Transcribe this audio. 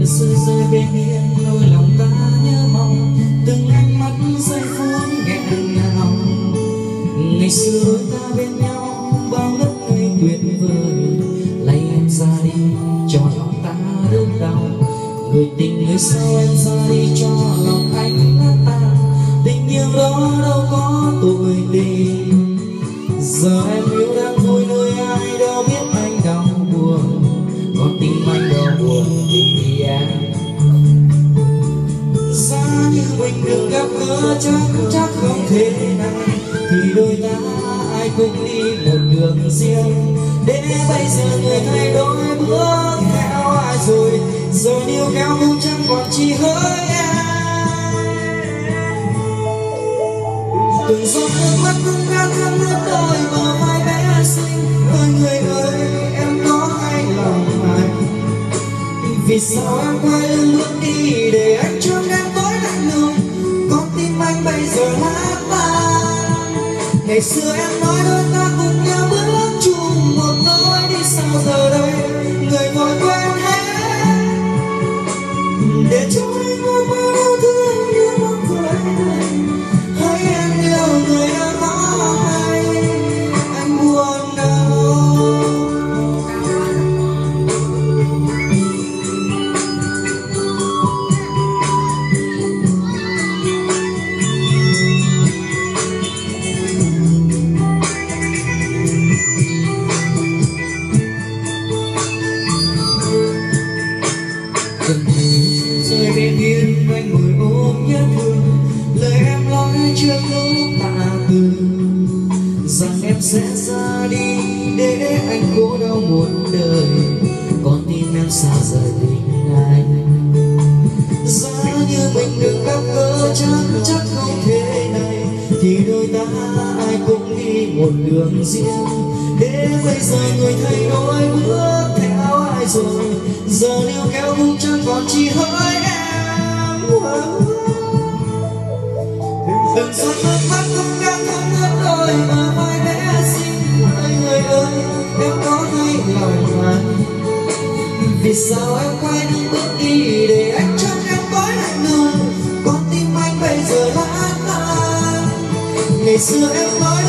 mưa xưa rơi bên hiên nỗi lòng ta nhớ mong. Từng ánh mắt say phút nghẹn ngào. Ngày xưa ta bên nhau, bao ngất ngây tuyệt vời. Lấy em ra đi, cho lòng ta đớn đau. Người tình người sau em ra đi, cho lòng anh nát tan. Tình yêu đó đâu có tuổi tình giờ em yêu đang vui, nơi ai đâu biết anh đau buồn. Còn tình anh mình được gặp gỡ chắc chắc không thể nào thì đôi ta ai cũng đi một đường riêng để bây giờ người thay đổi bước theo ai rồi rồi níu kéo cũng chẳng còn chi hỡi em từng giọt nước mắt cũng đã thấm nước đôi bờ vai bé xinh ơi người ơi vì sao em quay lưng bước đi để anh cho em tối lạnh lùng? Con tim anh bây giờ lát tan. Ngày xưa em nói đôi ta cùng trước lúc tạ từ rằng em sẽ ra đi để anh khổ đau một đời. Con tim em xa rời tình anh. Giá như mình được gặp gỡ chắc chắc không thể này. Thì đôi ta ai cũng đi một đường riêng. Để bây giờ người thay đổi bước theo ai rồi. Giờ níu kéo cũng chẳng còn chỉ hỡi em giọt nước mắt cũng đang thấm ướt đôi bờ vai bé xinh anh người ơi em có hay lòng anh vì sao em quay lưng bước đi để anh trong em tối lạnh lùng con tim anh bây giờ đã tan ngày xưa em nói